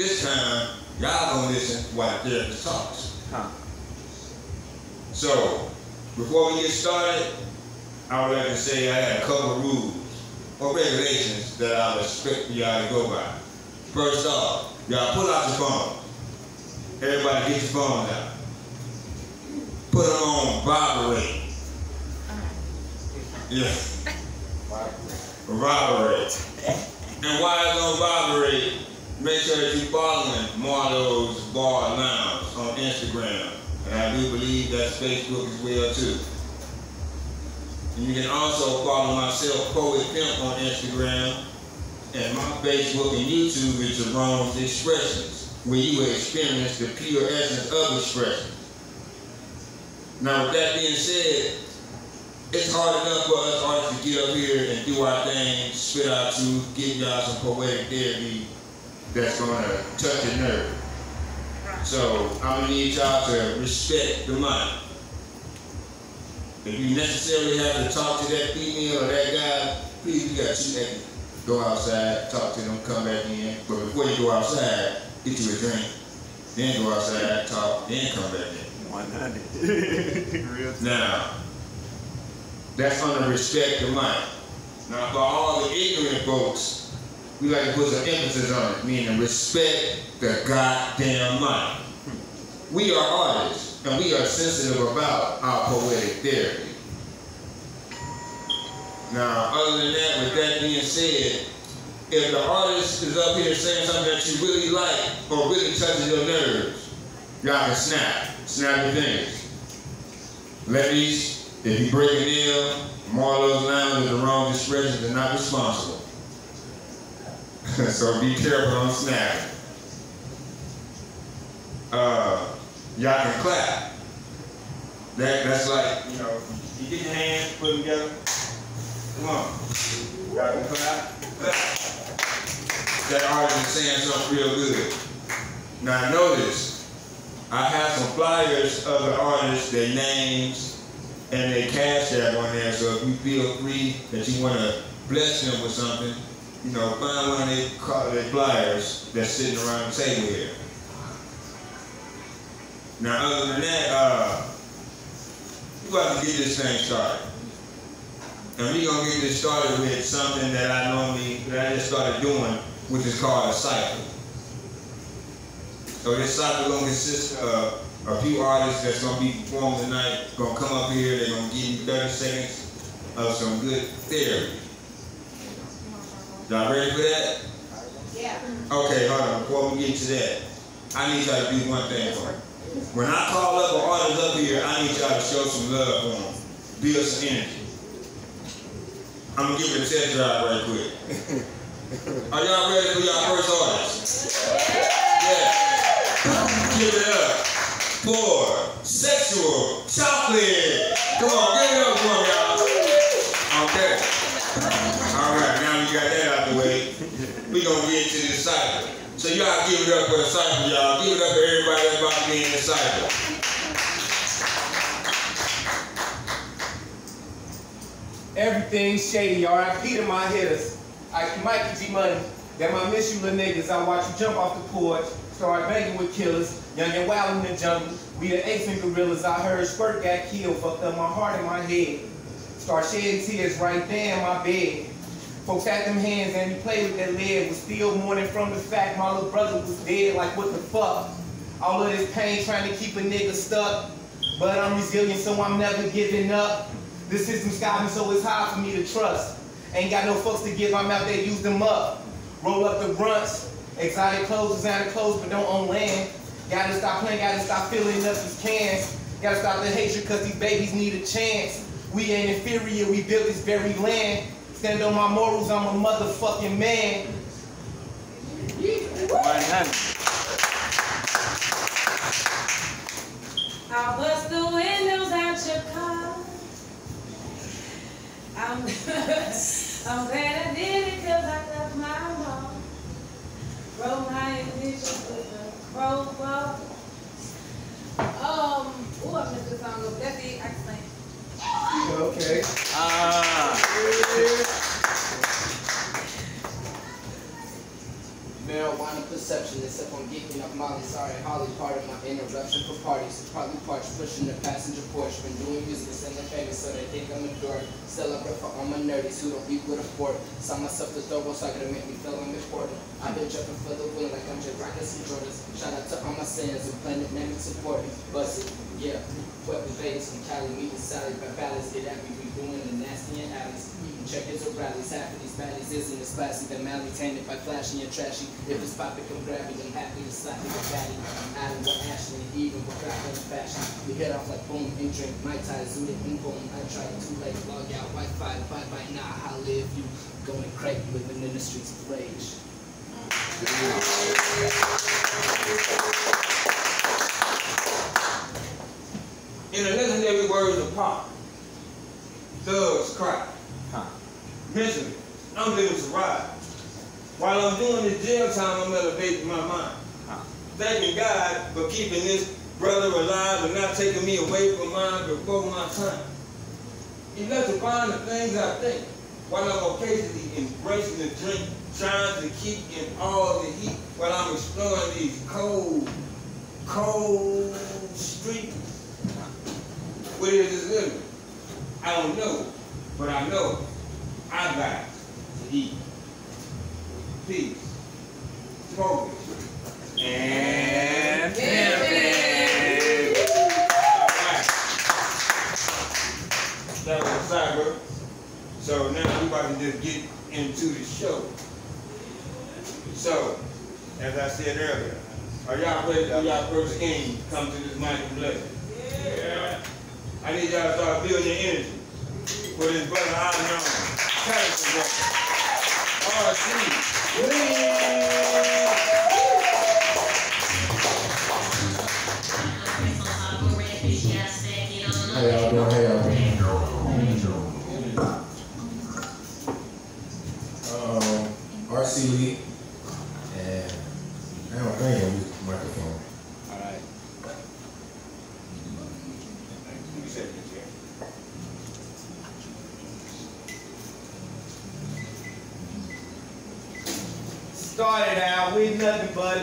This time, y'all gonna listen while the therapist talks. Huh. So, before we get started, I would like to say I had a couple of rules or regulations that I would expect y'all to go by. First off, y'all pull out your phone. Everybody get your phones out. Put them on vibrate. Uh-huh. Yeah. Vibrate. And while it's on vibrate, make sure that you're following Marlo's Bar Lounge on Instagram. And I do believe that's Facebook as well too. And you can also follow myself, Poet Pimp, on Instagram. And my Facebook and YouTube is Jerome's Expressions, where you will experience the pure essence of expression. Now, with that being said, it's hard enough for us artists to get up here and do our thing, spit our truth, give y'all some poetic therapy that's gonna touch your nerve. So I'm gonna need y'all to respect the mic. If you necessarily have to talk to that female or that guy, please you got two seconds. Go outside, talk to them, come back in. But before you go outside, get you a drink. Then go outside, talk, then come back in. 100. Real Now, that's under respect the mind. Now, for all the ignorant folks, we like to put some emphasis on it, meaning respect the goddamn mind. We are artists, and we are sensitive about our poetic therapy. Now, other than that, with that being said, if the artist is up here saying something that you really like or really touches your nerves, y'all can snap. Snap your fingers. Ladies, if you break a nail, Marlowe's Lounge or the wrong expressions are not responsible. so be careful on snapping. Uh, y'all can clap. That, that's like, you know, you get your hands, put together. Come on. Y'all can clap. That artist is saying something real good. Now notice, I have some flyers of the artists, their names, and their cash app on there. So if you feel free that you want to bless them with something, you know, find one of their, car- flyers that's sitting around the table here. Now, other than that, uh, we about to get this thing started. And we're gonna get this started with something that I normally, that I just started doing, which is called a cycle. So this cycle gonna consist of a few artists that's gonna be performing tonight, gonna come up here, they're gonna give you 30 seconds of some good therapy. Y'all ready for that? Yeah. Okay, hold on, before we get to that, I need y'all to do one thing for me. When I call up an artist up here, I need y'all to show some love for them, build some energy. I'm gonna give it a test drive right quick. Are y'all ready for y'all first artist? Yeah. Give it up for sexual chocolate. Come on, give it up for 'em, We gonna get into this cycle. So y'all give it up for the cycle, y'all. Give it up for everybody that's about to be the cycle. Everything shady, R.I.P. to my hitters. I might Mikey G Money. That my miss you little niggas. I watch you jump off the porch, start banging with killers, young and wild in the jungle. We the apes and gorillas. I heard Squirt got killed, fucked up my heart and my head. Start shedding tears right there in my bed. Folks had them hands and he played with that lead. Was still mourning from the fact my little brother was dead. Like what the fuck? All of this pain trying to keep a nigga stuck. But I'm resilient, so I'm never giving up. The system's got me so it's hard for me to trust. Ain't got no fucks to give, I'm out there, use them up. Roll up the grunts, exotic clothes, designer clothes, but don't own land. Gotta stop playing, gotta stop filling up these cans. Gotta stop the hatred, cause these babies need a chance. We ain't inferior, we built this very land. Stand on my morals, I'm a motherfucking man. I'll bust the windows out your car. I'm, I'm glad I did it cause I left my mom. Broke my ambition with a crowbar. Um, I missed the song. That's it, I can sing. Ah. Marijuana perception, except I'm geeking up Molly. Sorry, Holly, part of my interruption for parties. Probably parts pushing the passenger porch. Been doing music and sending favors, so they think I'm a dork. Celebrate for all my nerdies who don't eat with a fork. Saw myself the double so I could make me feel I'm important. I've been jumping for the win like I'm just rocking some Jordans. Shout out to all my sins and planet name support. Bust it, yeah. With Vegas from Cali, meeting Sally, by Ballas, get at me, we doing the nasty and alleys. Eating checkers or rallies, half of these baddies isn't as classy. The Mally tainted by flashy and trashy. If it's poppin', come grab it, I'm happy to slap it with fatty. Adam with Ashley, even with rap and fashion. We head off like boom and drink, my tie, zoom it and boom. I try too late, log out, Wi-Fi, bye bye, nah, holla if you going crazy, living in the streets of rage. In the legendary words of Pac, thugs cry. Mentally, I'm living to ride. While I'm doing this jail time, I'm elevating my mind. Thanking God for keeping this brother alive and not taking me away from mine before my time. Find the things I think, while I'm occasionally embracing the drink, trying to keep in all the heat while I'm exploring these cold, cold streets. Where is this living? I don't know, but I know I got to eat. Peace. It. And pimping. Alright. That was cyber. So now we about to just get into the show. So, as I said earlier, are y'all ready for y'all first game come to this mighty blessing? Yeah. I need y'all to start building your energy for this brother I know. Character record. RC.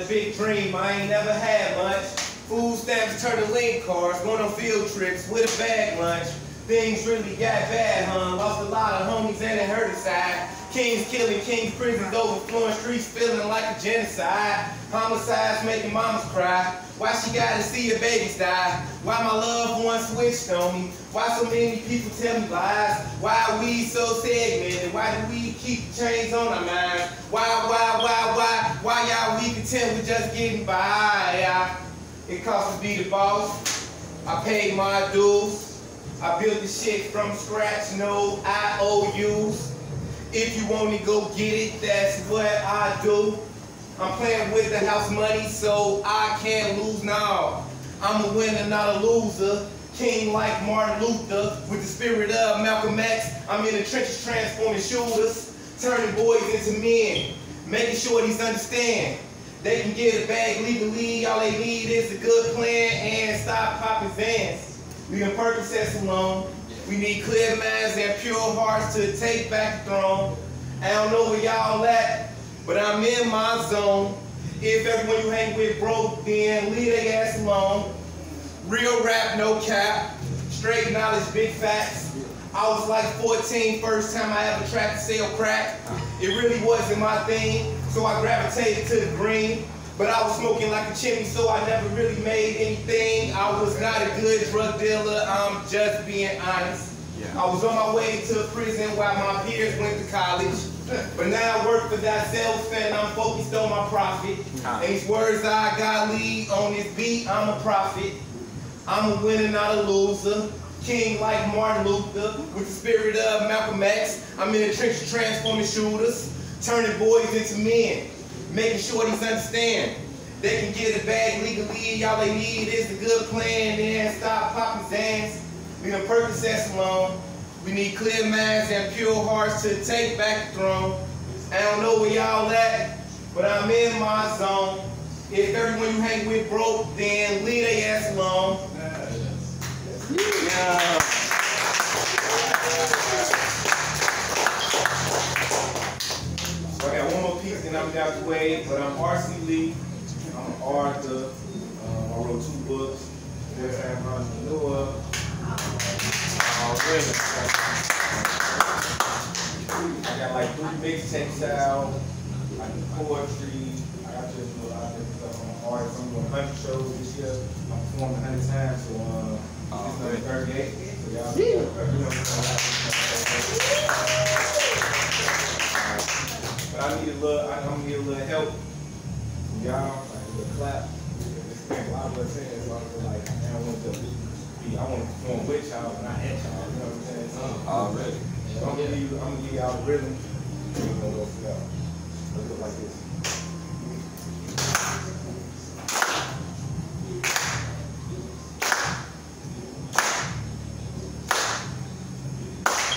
Big dream. I ain't never had much. Food stamps to link cards. Going on field trips with a bag lunch. Things really got bad, huh? Lost a lot of homies and it hurt inside. Kings killing kings, prisons overflowing, streets feeling like a genocide. Homicides making mamas cry. Why she gotta see her babies die? Why my loved ones switched on me? Why so many people tell me lies? Why are we so segmented? Why do we keep chains on our minds? Why, why, why, why, why y'all we content with just getting by? It costs to be the boss. I paid my dues. I built the shit from scratch, no IOUs. If you want to go get it, that's what I do. I'm playing with the house money, so I can't lose now. I'm a winner, not a loser. King like Martin Luther, with the spirit of Malcolm X. I'm in the trenches transforming shooters, turning boys into men, making sure these understand. They can get a bag legally, all they need is a good plan and stop popping Zans. We can Percocets alone. We need clear minds and pure hearts to take back the throne. I don't know where y'all at, but I'm in my zone. If everyone you hang with broke, then leave their ass alone. Real rap, no cap. Straight knowledge, big facts. I was like 14, first time I ever tried to sell crack. It really wasn't my thing, so I gravitated to the green. But I was smoking like a chimney, so I never really made anything. I was not a good drug dealer, I'm just being honest. I was on my way to prison while my peers went to college. But now I work for thyself and I'm focused on my profit. These words I got lead on this beat, I'm a prophet. I'm a winner, not a loser. King like Martin Luther, with the spirit of Malcolm X. I'm in the trenches transforming shooters, turning boys into men, making sure these understand. They can get a bag legally, all they need is a good plan, and stop popping Zans. We done Percocets alone. We need clear minds and pure hearts to take back the throne. I don't know where y'all at, but I'm in my zone. If everyone you hang with broke, then leave their ass alone. Yeah. So I got one more piece, then I'm out the way. But I'm R.C. Lee. I'm an author. Um, I wrote two books. There's an entrepreneur. I got like three out. Do poetry. I got just do a lot of different stuff. I'm an artist. 100 shows this year. I performed 100 times, so uh, this number 38. So y'all, you know, but I need a little, need a little help y'all, like a little clap. A lot of us saying, I was like, man, I want to I want to perform with y'all, not at y'all, you know what I'm saying? So, Already. so I'm gonna give you, I'm gonna give y'all the rhythm, we're gonna go from there. Let's like this.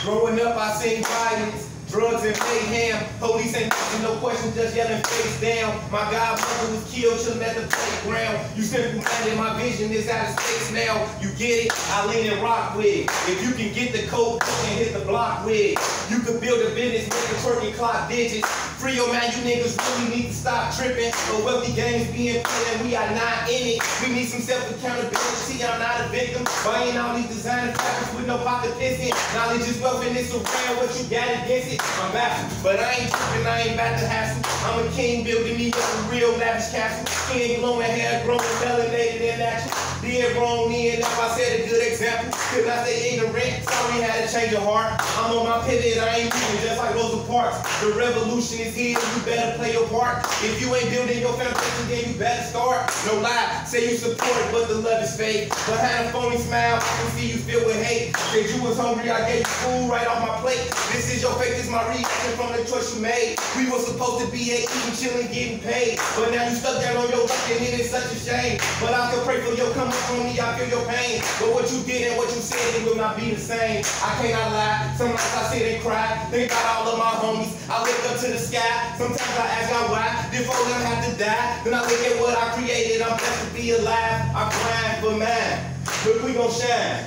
Growing up, I seen violence, drugs and mayhem. Police ain't asking no questions, just yelling face down. My godmother was killed, chilling at the playground. You simple minded, my vision is out of space now. You get it? I lean and rock with it. If you can get the code, can hit the block with. You could build a business, make a twerking clock digits. Free your man, you niggas really need to stop tripping. But wealthy games being played and we are not in it. We need some self-accountability, See, I'm not a victim. Buying all these designer fabrics with no pocket pissing. Knowledge is wealth and it's around what you got against it. I'm baffled, but I ain't tripping, I ain't about to hassle. I'm a king building me up a real lavish castle. King glowing hair, growing melanated and natural. Did wrong then, now I set a good example. Could not stay ignorant, sorry had to change of heart. I'm on my pivot, I ain't moving just like Rosa Parks. The revolution is here, you better play your part. If you ain't building your foundation, then you better start. No lie, say you support it, but the love is fake. Behind a phony smile, I can see you filled with hate. Said you was hungry, I gave you food right off my plate. This is your faith, this my reaction from the choice you made. We were supposed to be at eating, chilling, getting paid. But now you stuck down on your luck and it is such a shame. But I still pray for your come me, I feel your pain. But what you did and what you said, it will not be the same. I cannot lie, Sometimes I sit and cry. Think about all of my homies. I look up to the sky. Sometimes I ask God why. Before them have to die. Then I look at what I created. I'm blessed to be alive. I grind for mine. But we gon' shine.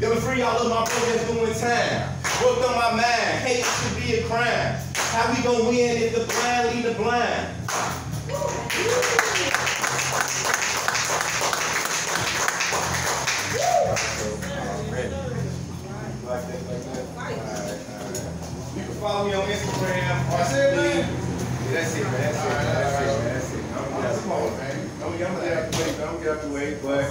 Then free all of my brothers doing time. Worked on my mind. Hate should be a crime. How we gon' win if the blind lead the blind? Like that, like that. Alright, alright. You can follow me on Instagram. That's it, man. That's it, man. That's it, man. That's it, man. That's it. I'm gonna get out the way. I'm gonna get out the way. Gonna get out the way, but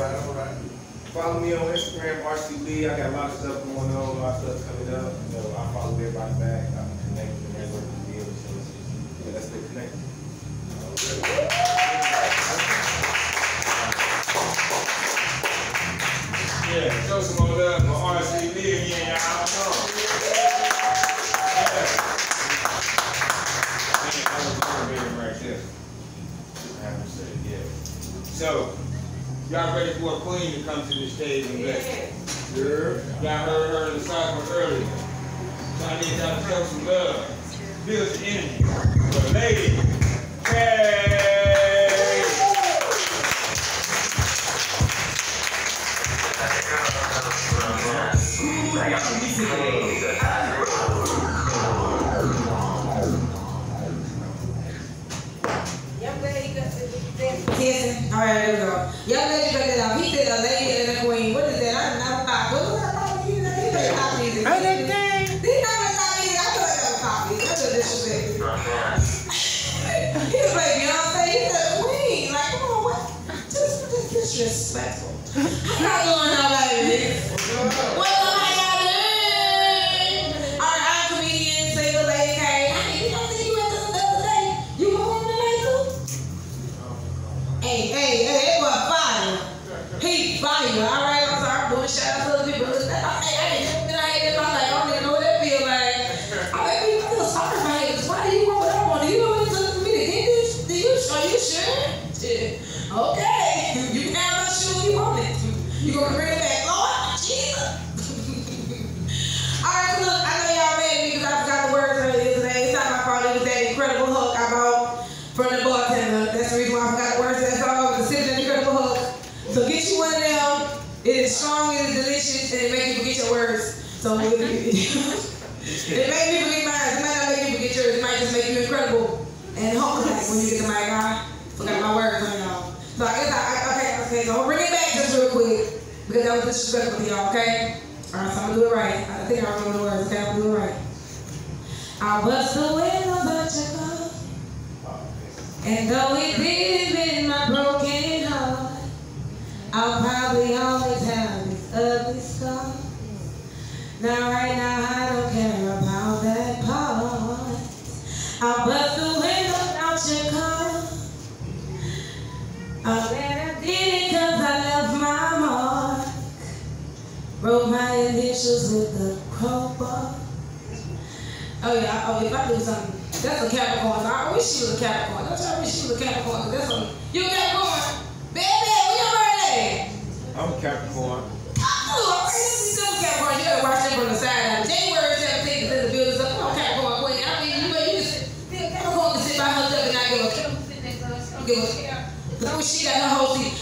follow me on Instagram, RC Lee. I got a lot of stuff going on, a lot of stuff coming up. You know, I follow everybody back. I'm connected and network with deals. So just, yeah, let's stay connected. Yeah, show some more love for RC Lee again, y'all. Come on. Yeah. Man, that was motivating right there. I have to say, yeah. So, y'all ready for a queen to come to the stage and bless? Sure. Y'all heard her in the cycle earlier. So I need y'all to show some love. Build some energy. For the lady, Kissing. All right, there we go. Young Okay, so bring it back just real quick because that was disrespectful to y'all, okay? Alright, so I'm gonna do it right. I think I remember the words, okay? I'm gonna do it right. I was the widow but your God. And though it did in my broken heart, I'll probably always have this ugly scar. Now right now I don't care about that part. I'll bust the window out your car. I'll Roll my initials with the crowbar. Oh yeah, oh if I do something, that's a Capricorn. I wish she was a Capricorn. Don't y'all wish she was a Capricorn? Cause that's a you Capricorn, baby. Where your birthday? I'm a Capricorn. Oh, I'm a Capricorn. You better watch that from the side. January 17th is in the building. So I'm a Capricorn queen. I mean, you better you just Capricorn can sit by herself and not give a. Give a. wish she got her whole seat.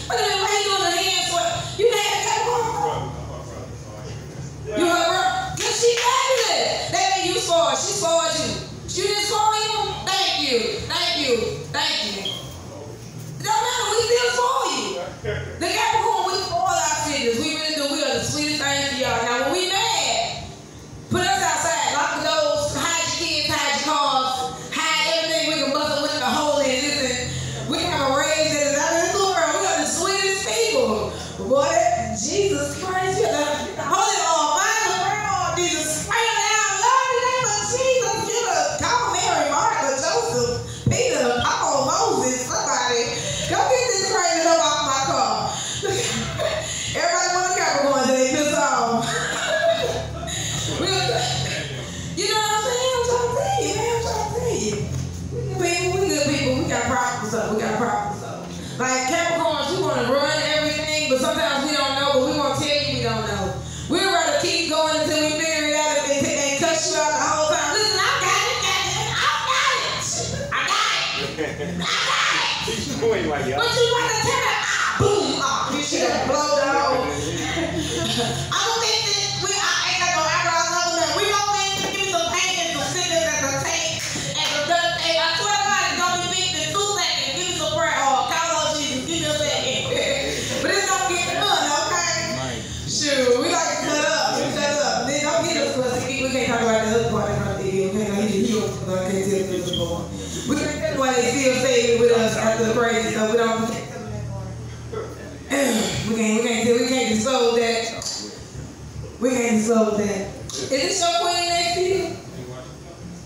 roll down. Is this your queen next to you?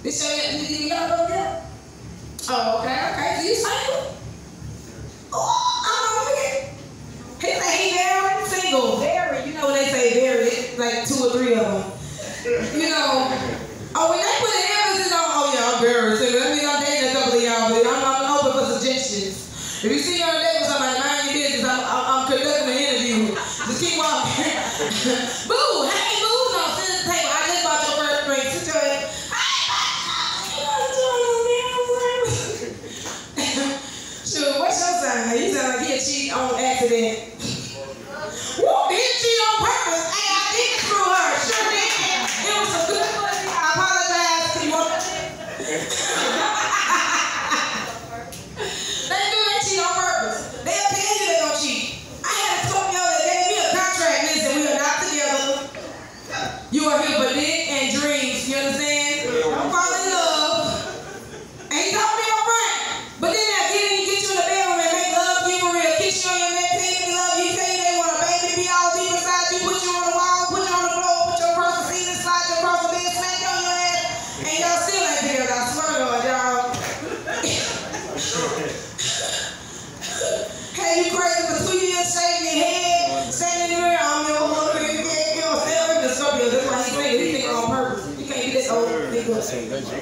This your, y'all go down? Oh, okay, okay. Do you single? Oh, I don't He said he married, single, very. You know they say very, like two or three of them. You know,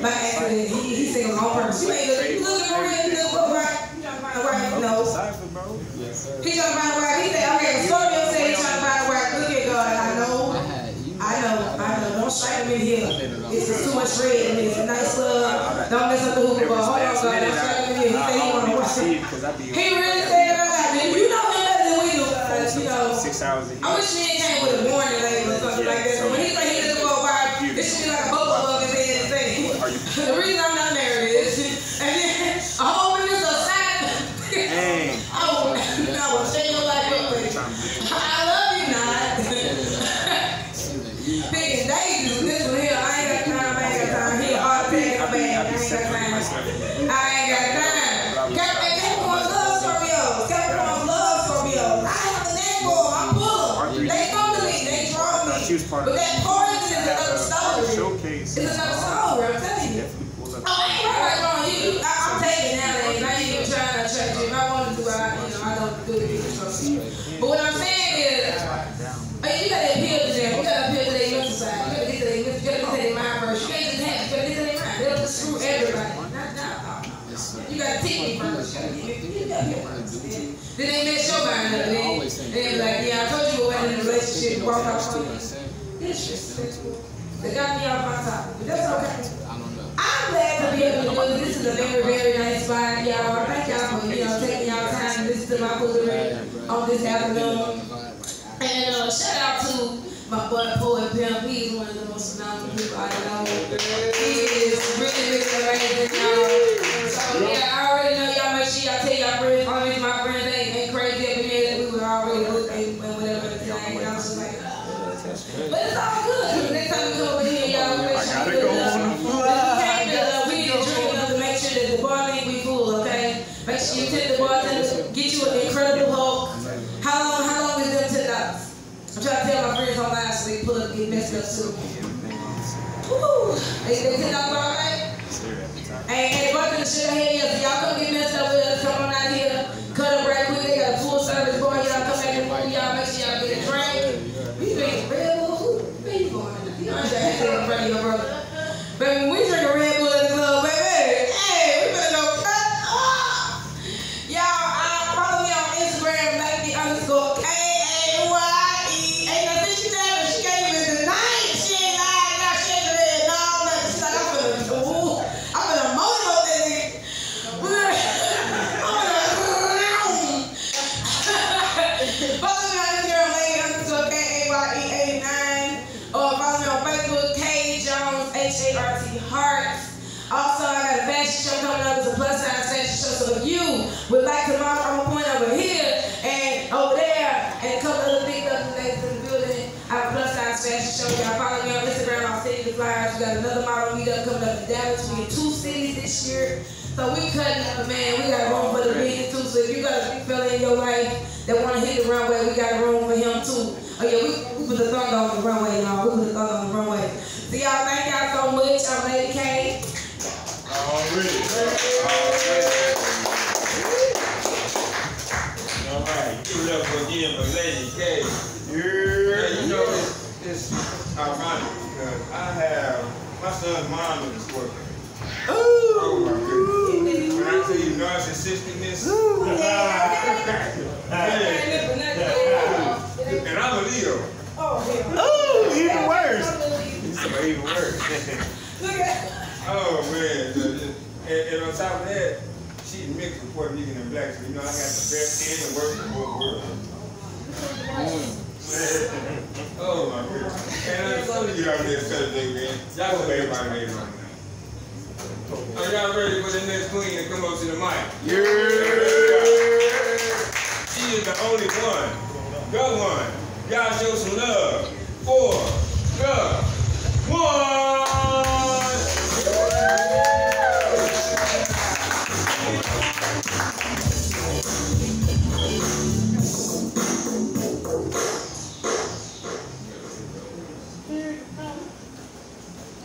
But uh, he, he said it was on purpose. You ain't looking you look at Maria, you look over right. You trying to find a wife? No. Yes, sir. He trying to find a wife. He said, okay, so you said he trying to find a wife. Look at God. I know. I know. I know. Don't strike me here. This is too much red. I mean, it's a nice love. Don't mess up the hookah, but hold on, God. Don't strike me here. He said he want to worship. He really said, God, you know him better than we do, God. You know. Six hours. I wish he ain't came with a warning label or something like that. I I, I. But what I'm saying is, oh, yeah, you got to appeal to them. You got to appeal to their mental side. You got to get to their, you got to get their mind first. You can't just have, you got to get to their mind. They'll screw everybody. Not, not, you got to teach me first. You got to get first. Then they mess your mind up. Then, then like, yeah, I told you what in a relationship, walk out from me. Disrespectful. They got me off my topic, but that's okay. I'm glad to be able to do this. This is a very, very nice spot, y'all. Thank y'all for, you know, taking to my foolery on this afternoon. And uh, shout out to my boy Poet Pimp. He's one of the most phenomenal people I know. He is really, really amazing, y'all. So yeah, I already know y'all. Make sure y'all tell y'all friends. Too. Woo! They, they ten dollars all right? Hey, hey, bartender, shake your head, so y'all come get you narcissisticness, yeah. and I'm a Leo. Ooh, even worse. So even worse. Oh man, and, and on top of that, she's mixed with Puerto Rican and black, so you know I got the best and the worst of both worlds. oh my goodness. And some of you out there celebrating, man. Y'all hope everybody made it on that. Are y'all ready for the next queen to come up to the mic? Yeah! She is the only one. The one. Y'all show some love for the one.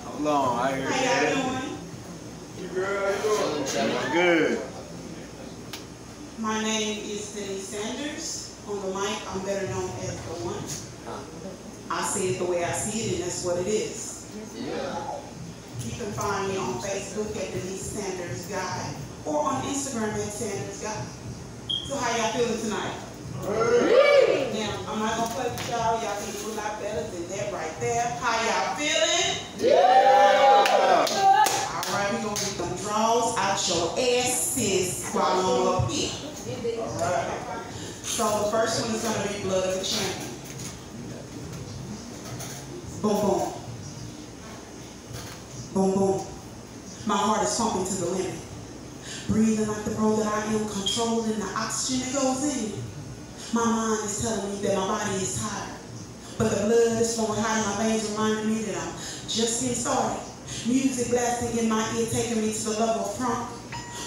Hold on, I hear y'all that. Doing? You girl, how you doing? Good. My name is Denise Sanders. On the mic, I'm better known as the one. I see it the way I see it, and that's what it is. You can find me on Facebook at Denise Sanders Guy or on Instagram at Sanders Guy. So how y'all feeling tonight? Now, I'm not gonna play with y'all. Y'all can do a lot better than that right there. How y'all feeling? All right, we gonna get them draws out your asses while I'm up here. All right. So the first one is gonna be Blood of the Champion. Boom, boom. Boom, boom. My heart is pumping to the limit. Breathing like the bro that I am, controlling the oxygen that goes in. My mind is telling me that my body is tired. But the blood is flowing high in my veins, reminding me that I'm just getting started. Music blasting in my ear, taking me to the level of funk.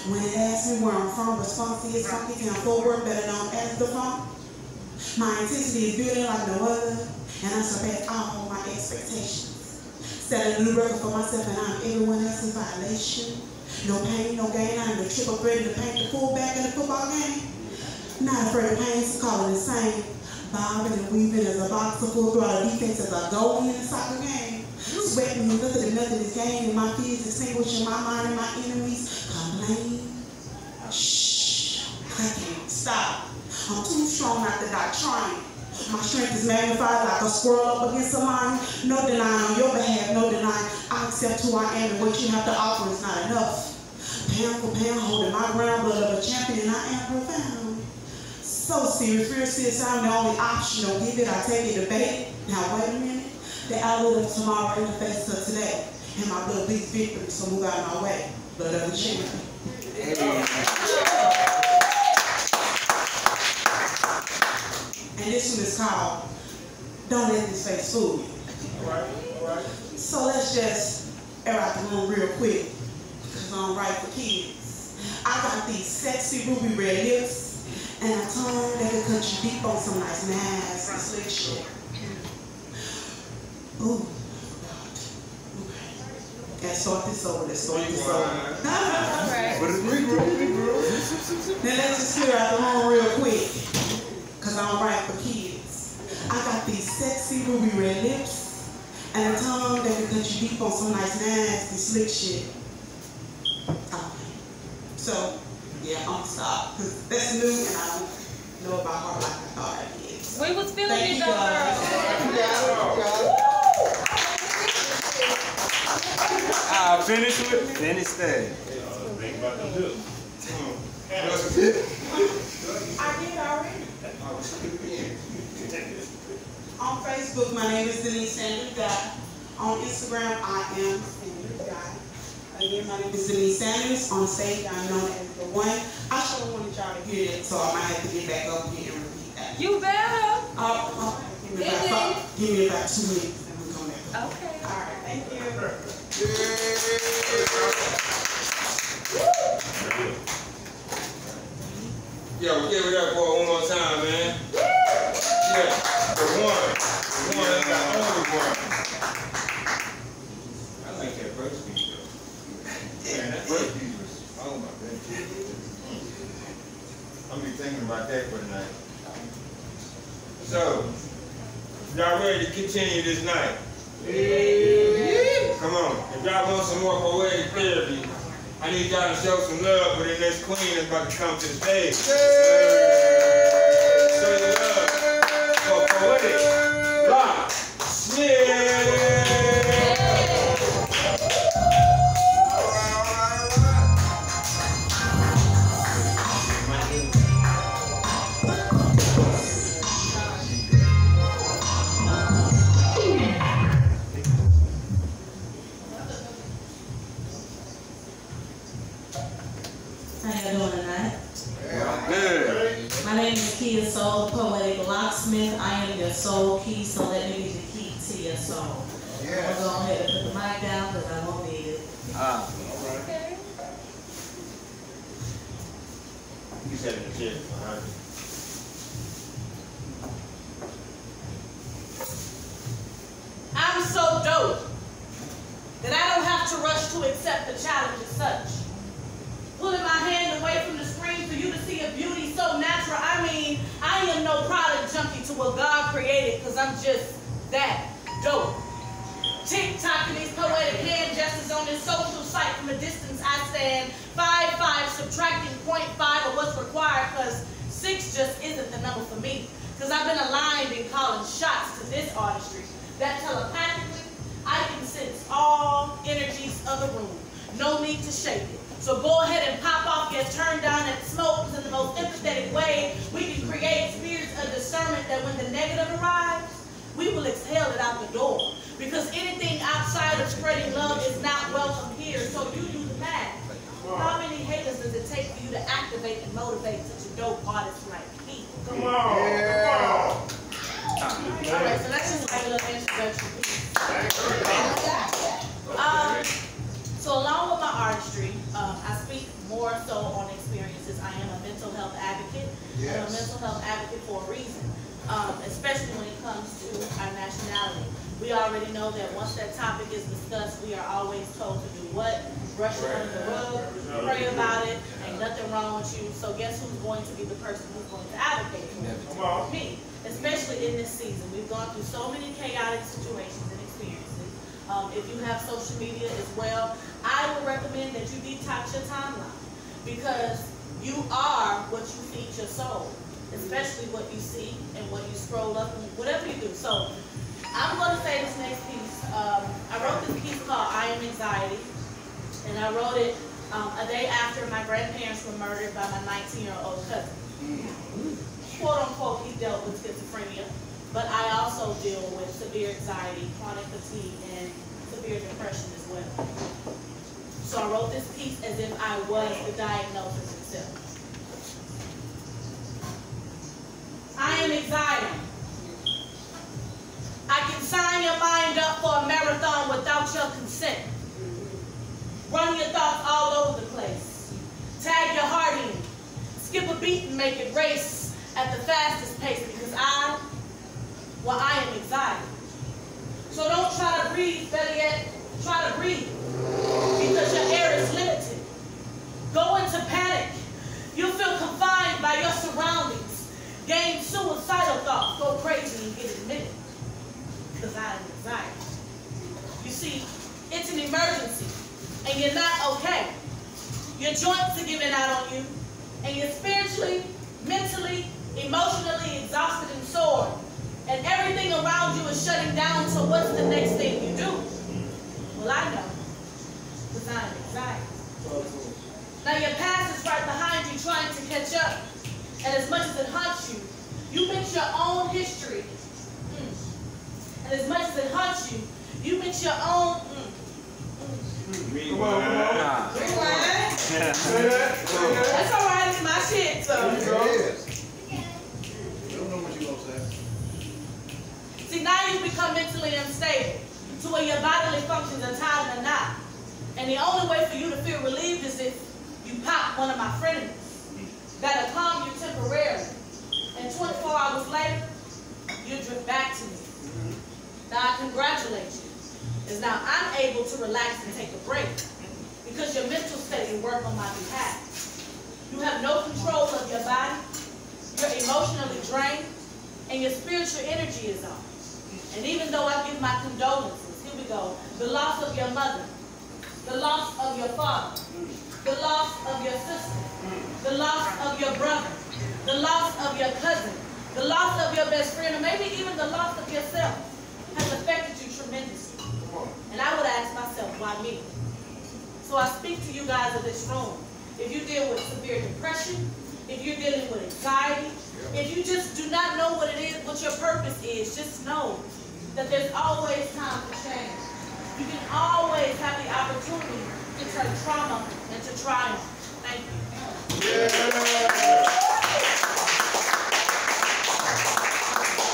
When it asks me where I'm from, response is funky town forward, better known as the funk. My intensity is building like no other, and I surpass all my expectations. Set a new record for myself and I'm everyone else's violation. No pain, no gain, I'm the triple threat to paint the fullback in the football game. Not afraid of pain, so call it insane. Bobbing and weaving as a boxer full throttle defense as a go in the soccer game. Sweating nothing and nothing is gain and my fears extinguishing my mind and my enemies complain. Shh, I can't stop. I'm too strong not to die trying. My strength is magnified like a squirrel up against a lion. No denying on your behalf, no denying. I accept who I am and what you have to offer is not enough. Pound for pound, holding my ground, blood of a champion, I am profound. So serious, real serious, I'm the only option. Don't give it, I take it, debate. Now wait a minute. The outlook of tomorrow in the face of today. And my blood bleeds victory, so move out of my way. Blood of the champion. And this one is called Don't Let This Face Fool You. So let's just air out the room real quick, because I'm right for kids. I got these sexy ruby red lips and a tongue that can cut you deep on some nice nasty slick shit. Ooh. Okay. Let's start this over. Let's start. But it's regroup, Then let's just clear out the room real quick, because I'm right for kids. I got these sexy ruby red lips and a tongue that can cut you deep on some nice nasty slick shit. Okay. So, yeah, I'm stop, because that's new and I don't know about heart like I thought I did. We was feeling Thank you you, though, girl. I'll finish with finish that. I did already. On Facebook, my name is Denise Sanders Guy. On Instagram, I am Sanders Guy. Again, my name is Denise Sanders. On stage, I'm known as the one. I sure wanted y'all to hear that, so I might have to get back up here and repeat that. You better. Uh, uh, give, me about, give me about two minutes and we'll come back. Okay. All right, thank you. Yo, give it up for one more time, man. Yeah, the one. The one that's the only one. I like that first piece though. Man, that first piece was, oh my goodness. I'm be thinking about that for tonight. So, y'all ready to continue this night? Come on. If y'all want some more poetic therapy, I need y'all to show some love for the next queen that's about to come to the stage. Show your love for poetic Rock Smith. How y'all doing tonight? Good. My name is Kia Soul, poetic locksmith. I am your soul key, so let me be the key to your soul. I'm gonna go ahead and put the mic down because I won't need it. Ah. You said in the chair behind you. I'm so dope that I don't have to rush to accept the challenge as such. Pulling my hand away from the screen for you to see a beauty so natural. I mean, I am no product junkie to what God created because I'm just that dope. Tick-tocking these poetic hand gestures on this social site from a distance I stand. Five, five, subtracting point five of what's required because six just isn't the number for me. Because I've been aligned in calling shots to this artistry that telepathically I can sense all energies of the room. No need to shake it. So go ahead and pop off your turn down at smoke because in the most empathetic way, we can create spirits of discernment that when the negative arrives, we will exhale it out the door. Because anything outside of spreading love is not welcome here. So you do the math. How many haters does it take for you to activate and motivate such a dope artist like me? Come on, come on. All right, so that's just like a little introduction piece. Um, so along with my artistry, um, I speak more so on experiences. I am a mental health advocate. I'm a mental health advocate for a reason, um, especially when it comes to our nationality. We already know that once that topic is discussed, we are always told to do what? Brush it under the rug, pray about it, ain't nothing wrong with you. So guess who's going to be the person who's going to advocate for it? Me, especially in this season. We've gone through so many chaotic situations and experiences. Um, if you have social media as well, I would recommend that you detox your timeline because you are what you feed your soul, especially what you see and what you scroll up and whatever you do. So I'm going to say this next piece. Um, I wrote this piece called I Am Anxiety, and I wrote it um, a day after my grandparents were murdered by my 19-year-old cousin. Quote unquote, he dealt with schizophrenia, but I also deal with severe anxiety, chronic fatigue, and severe depression as well. So I wrote this piece as if I was the diagnosis itself. I am anxiety. I can sign your mind up for a marathon without your consent. Run your thoughts all over the place. Tag your heart in. Skip a beat and make it race at the fastest pace because I, well, I am anxiety. So don't try to breathe, better yet, try to breathe because your air is limited. Go into panic. You'll feel confined by your surroundings. Gain suicidal thoughts. Go crazy and get admitted because I am anxiety. You see, it's an emergency, and you're not okay. Your joints are giving out on you, and you're spiritually, mentally, emotionally exhausted and sore, and everything around you is shutting down, so what's the next thing you do? Well, I know, because I. Now your past is right behind you trying to catch up, and as much as it haunts you, you mix your own history and as much as it hurts you, you mix your own. Mm, Rewind. rewind. Yeah. That's all right. It's my shit. So see, now you become mentally unstable, to where your bodily functions are tired or not. And the only way for you to feel relieved is if you pop one of my frenemies that'll calm you temporarily. And 24 hours later, you drift back to me. Mm-hmm. Now I congratulate you. Because now I'm able to relax and take a break. Because your mental state will work on my behalf. You have no control of your body. You're emotionally drained. And your spiritual energy is off. And even though I give my condolences, here we go. The loss of your mother. The loss of your father. The loss of your sister. The loss of your brother. The loss of your cousin. The loss of your best friend. Or maybe even the loss of yourself has affected you tremendously. And I would ask myself, why me? So I speak to you guys in this room. If you deal with severe depression, if you're dealing with anxiety, if you just do not know what it is, what your purpose is, just know that there's always time for change. You can always have the opportunity to turn trauma into triumph. Thank you.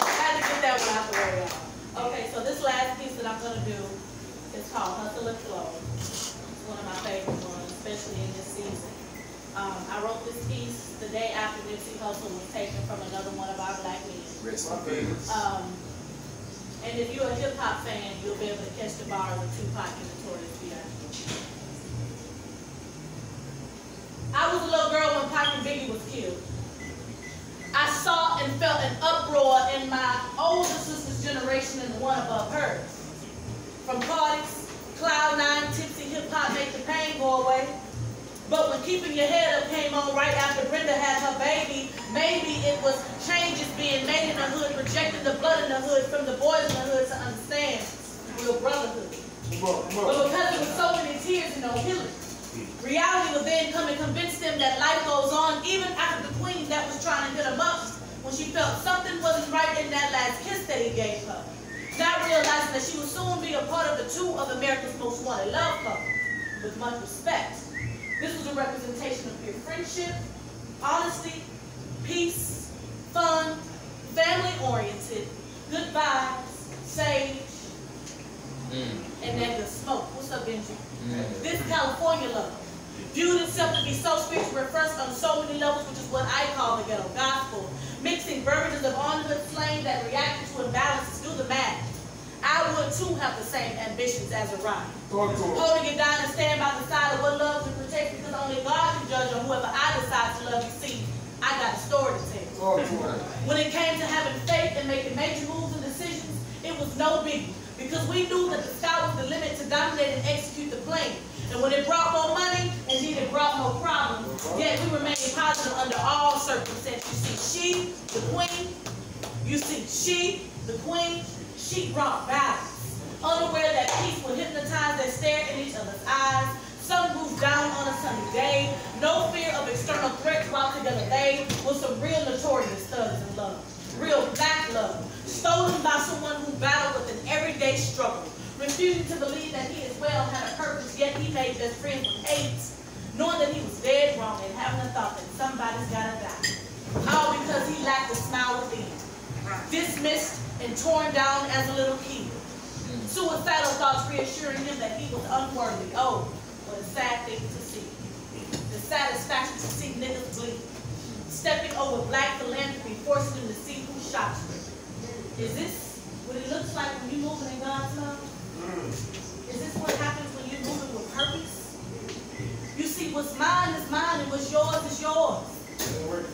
I had to get that one out the way, y'all. Okay, so this last piece that I'm gonna do is called Hustle and Flow. It's one of my favorite ones, especially in this season. Um, I wrote this piece the day after Nipsey Hussle was taken from another one of our black men. Rest in peace. Um, and if you're a hip hop fan, you'll be able to catch the bars of Tupac and the Notorious B.I.G. I was a little girl when Pac and Biggie was killed. I saw and felt an uproar in my older sister's generation and the one above hers. From parties, cloud nine, tipsy hip hop make the pain go away. But when keeping your head up came on right after Brenda had her baby, maybe it was changes being made in the hood, rejecting the blood in the hood from the boys in the hood to understand real brotherhood. But because there was so many tears and no healing, reality would then come and convince them that life goes on even after the queen that was trying to hit him up when she felt something wasn't right in that last kiss that he gave her. Not realizing that she would soon be a part of the two of America's most wanted love couple. With much respect. This was a representation of pure friendship, honesty, peace, fun, family-oriented, mm. good vibes, sage, and then the smoke. What's up, Benji? Mm. This California love viewed itself to be so spiritual refreshed on so many levels, which is what I call the ghetto gospel. Mixing verbiages of on-hood slang that reacted to imbalances. Do the math. I would too have the same ambitions as a Ronnie. Talk to. Holding it down and stand by the side of what loves and protects because only God can judge on whoever I decide to love. You see, I got a story to tell. Oh, Him. When it came to having faith and making major moves and decisions, it was no biggie because we knew that the sky was the limit to dominate and execute the plan. And when it brought more money, indeed it brought more problems, yet we remained positive under all circumstances. You see, she, the queen, you see, she, the queen, she brought balance. Unaware that peace would hypnotize that stare in each other's eyes. Sun moved down on a sunny day. No fear of external threats while together they were some real notorious thugs in love. Real black love. Stolen by someone who battled with an everyday struggle. Refusing to believe that he as well had a purpose, yet he made best friends with AIDS. Knowing that he was dead wrong and having the thought that somebody's gotta die. All because he lacked a smile within. Dismissed and torn down as a little kid. Mm. Suicidal thoughts reassuring him that he was unworthy. Oh, sad thing to see. The satisfaction to see niggas bleed. Stepping over black philanthropy, forcing them to see who shot you. Is this what it looks like when you're moving in God's love? Is this what happens when you're moving with purpose? You see, what's mine is mine and what's yours is yours.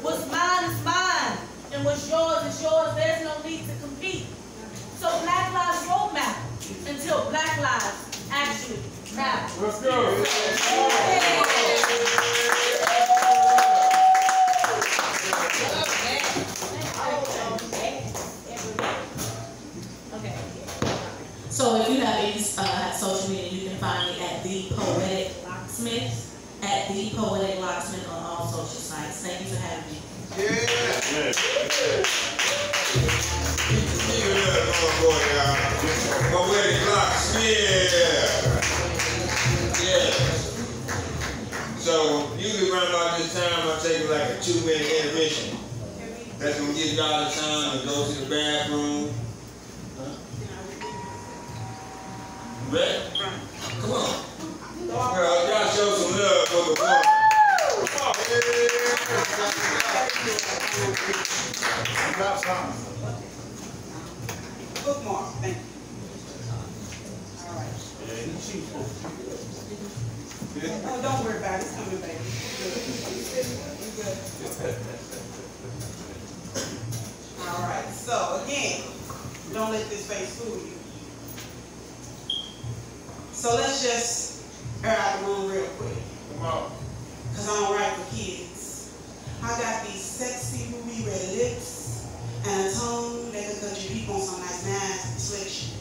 What's mine is mine and what's yours is yours. There's no need to compete. So Black Lives matter until Black Lives actually matter. Let's go. Selection.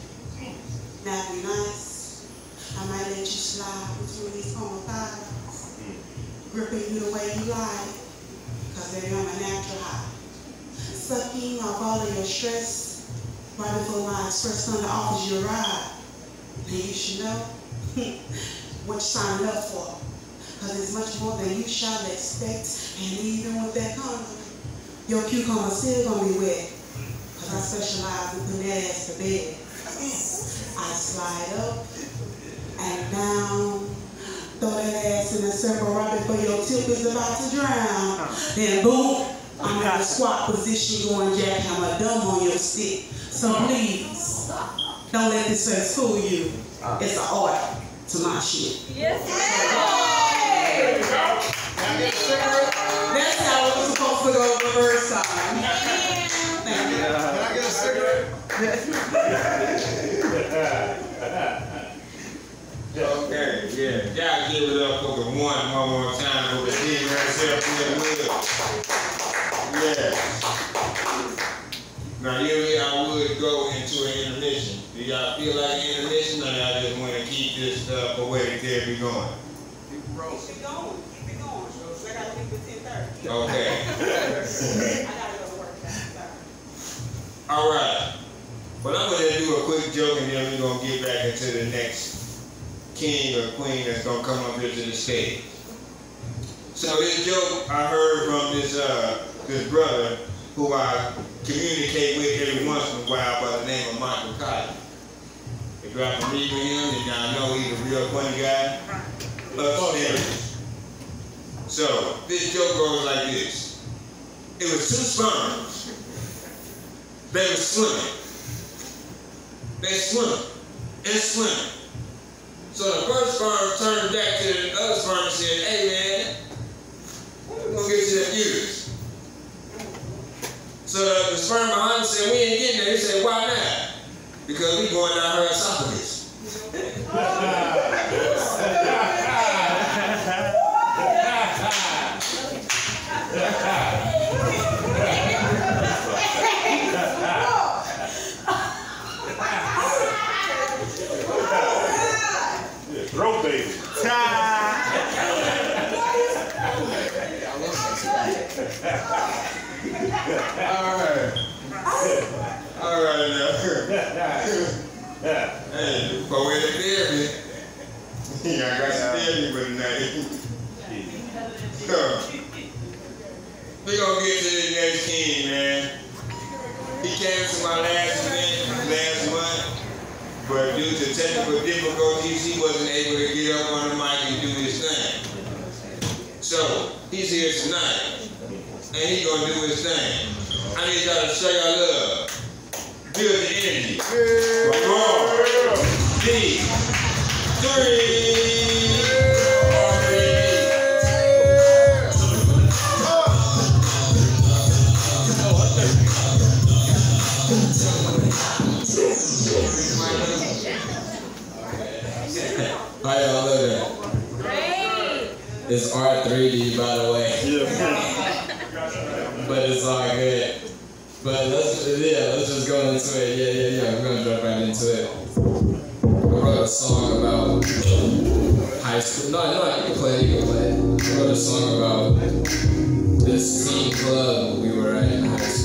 Now if you're nice, I might let you slide between these corner thighs, gripping you the way you like, cause baby I'm a natural high. Sucking off all of your stress right before my express thunder offers you a ride. Then you should know what you signed up for. Cause it's much more than you shall expect. And even with that condom, your cucumber still gonna be wet. I specialize in putting that ass to bed. I slide up and down. Throw that ass in a circle right before your tip is about to drown. Then boom, I'm in the squat position going jackhammer dumb on your stick. So please, don't let this ass fool you. It's an art to my shit. Yes, That's how it was supposed to go the first time. Can I get a cigarette? Okay, yeah. Y'all give it up for the one one more time for the team herself in the wheel. Yeah. Now usually I would go into an intermission. Do y'all feel like an intermission or y'all just want to keep this uh, poetic therapy going? Keep it going, keep it going. So I gotta leave at ten thirty. Okay. I gotta go to work at ten thirty. All right. But I'm gonna do a quick joke and then we're gonna get back into the next king or queen that's gonna come up here to the stage. So this joke I heard from this uh this brother who I communicate with every once in a while by the name of Michael Cotton. If y'all familiar with him, then y'all know he's a real funny guy. Upstairs. So this joke goes like this. It was two sperms. They were swimming. they swim and swim. So the first sperm turned back to the other sperm and said, hey man, we're gonna get to that uterus. So the, the sperm behind said, we ain't getting there. He said, why not? Because we going down her esophagus. Alright. Alright hey, poetic theory. Yeah, I got some theory for tonight. So, we gonna get to the next king, man. He came to my last event last month, but due to technical difficulties, he wasn't able to get up on the mic and do his thing. So, he's here tonight, and he gonna do his thing. I need y'all to show y'all love. Build the energy. Four, D, three, How y'all looking? Great. It's R3D, by the way. But it's all good. But let's yeah, let's just go into it. Yeah, yeah, yeah. We're gonna jump right into it. I wrote a song about high school. No, no, you can play. You can play. I wrote a song about this scene club we were at in high school.